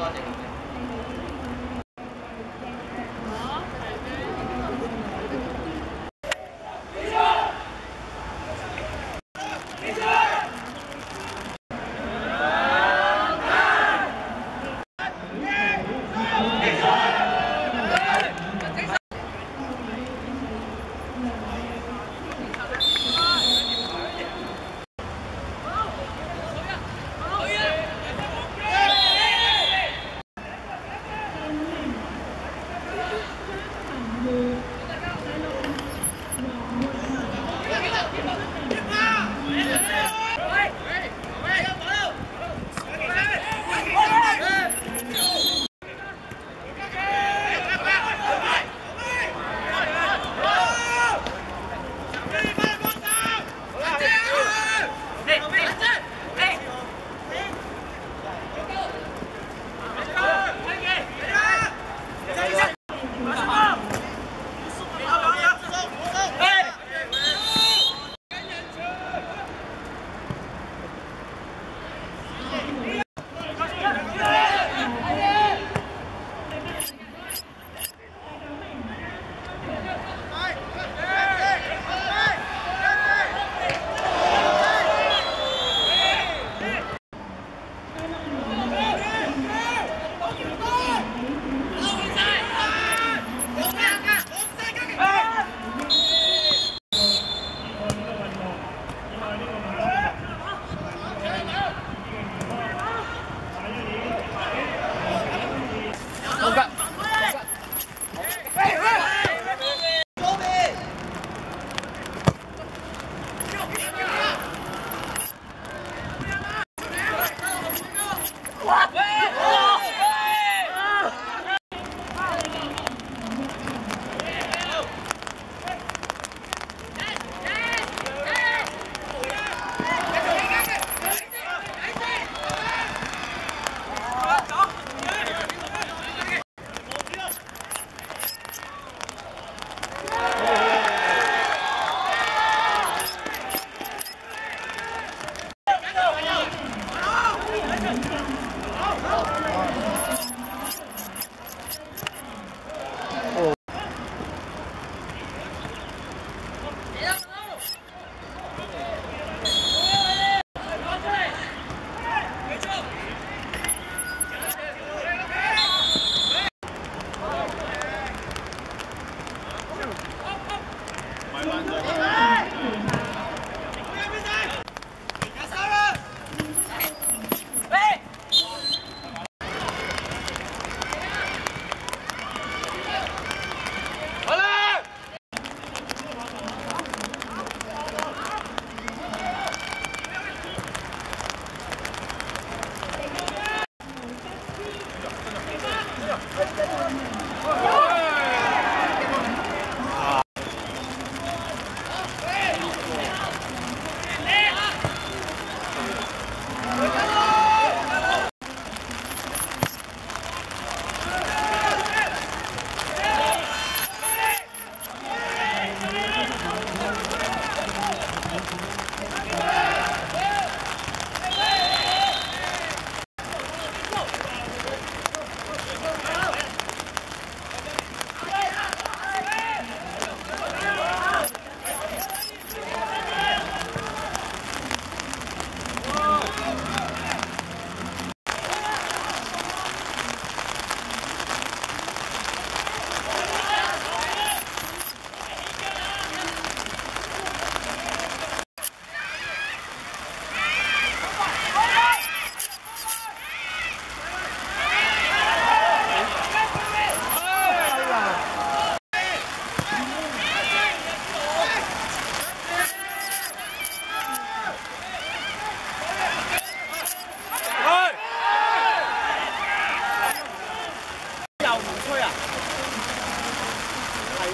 が出るんで。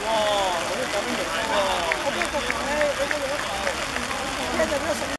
我呢个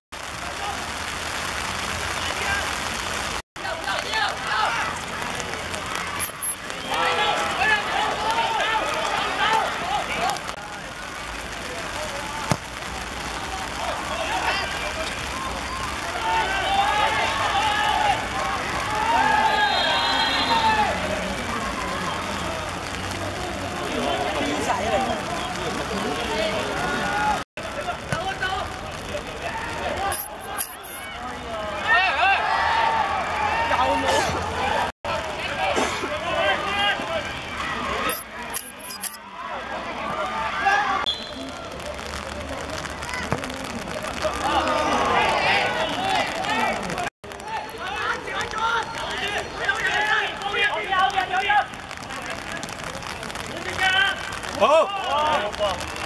Ho!